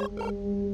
あ。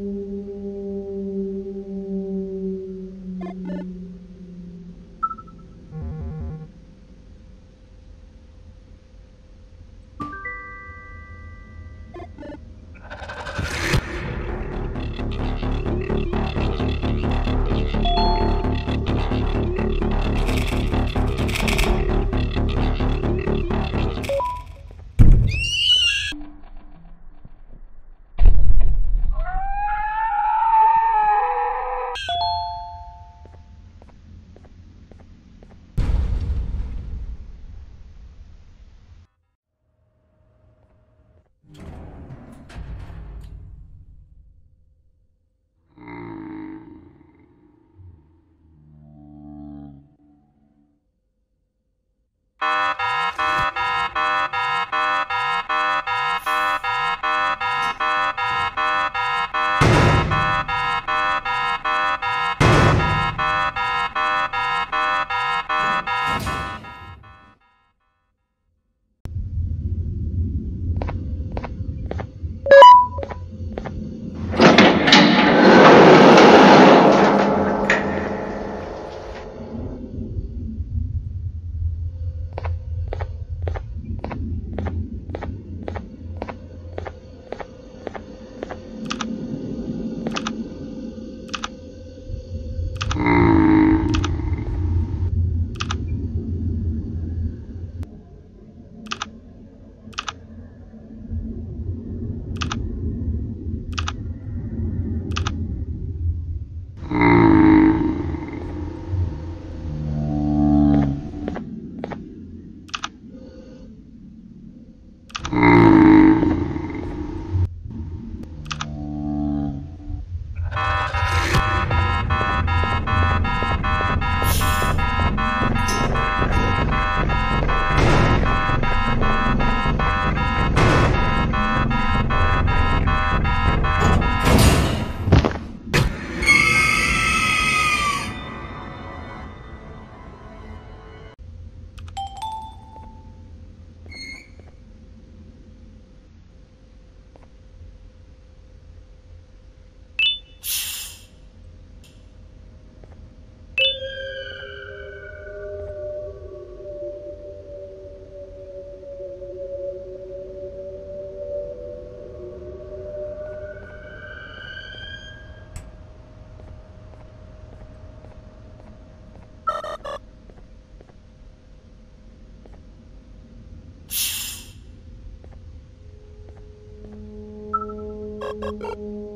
あ。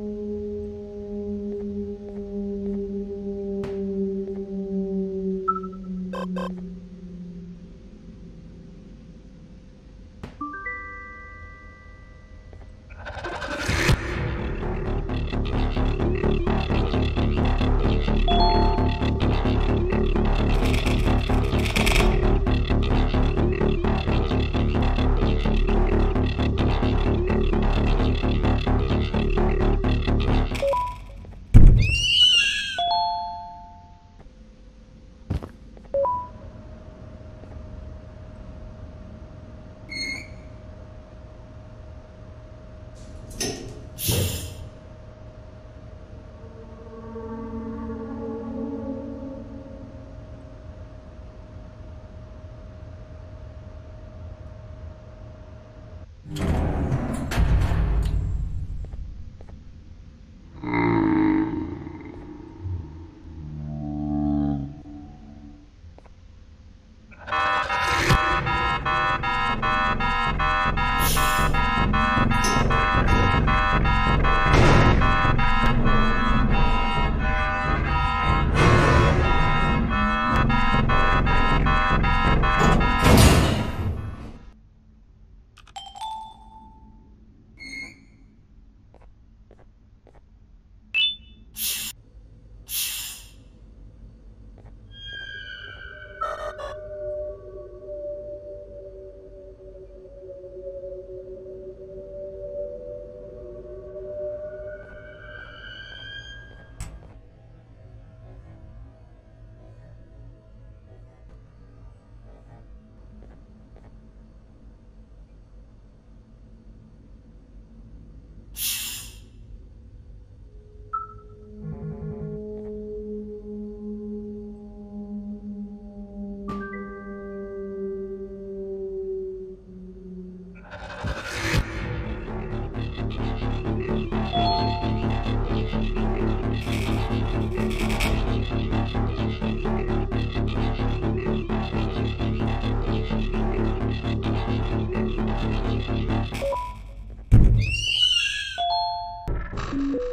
Sure.